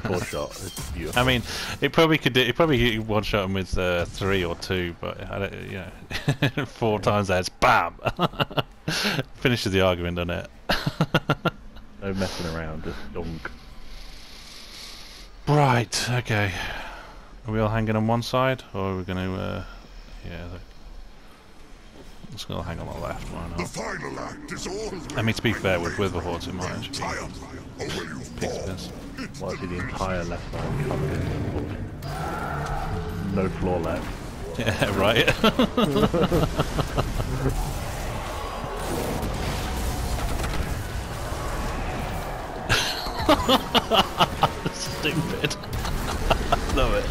Four shot. It's beautiful. I mean, it probably could do. It probably one shot him with uh, three or two, but I don't, you know, four times that's bam. Finishes the argument, doesn't it? no messing around, just dunk. Right. Okay. Are we all hanging on one side, or are we going to? Uh, yeah. Let's go hang on the left. Why The final act is all. I mean, to be fair, with Witherhoards, it might actually be Triumph. Or will you a piece of fall? piss. Is he the entire left side covered in No floor left. Yeah. Right. Stupid. Love it.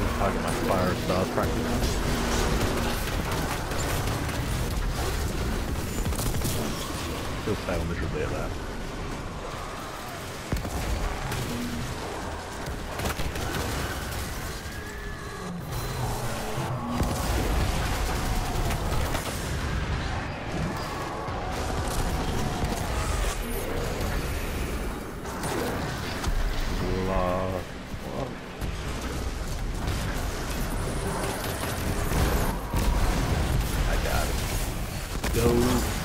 Just target my fire star practice. Still fail miserably at that. Go.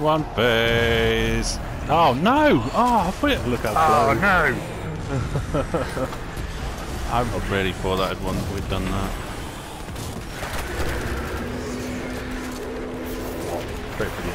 One phase. Oh no! Oh, I put it. Look how close. no! I really thought that had won. We'd done that. Straight for the.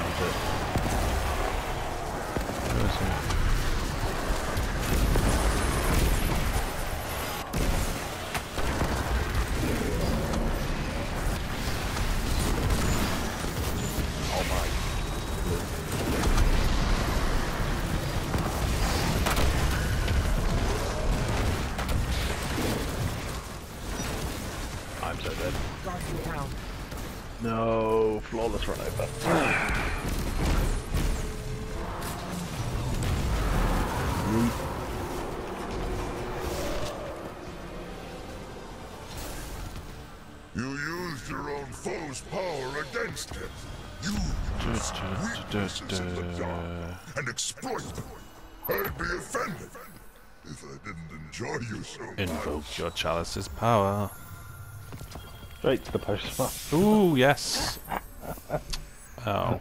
No, flawless run over. You used your own foe's power against him. You du- weaknesses in the uh, dark and exploit them. I'd be offended if I didn't enjoy you so much. Invoke your chalice's power. Straight to the post. Ooh, yes. Oh.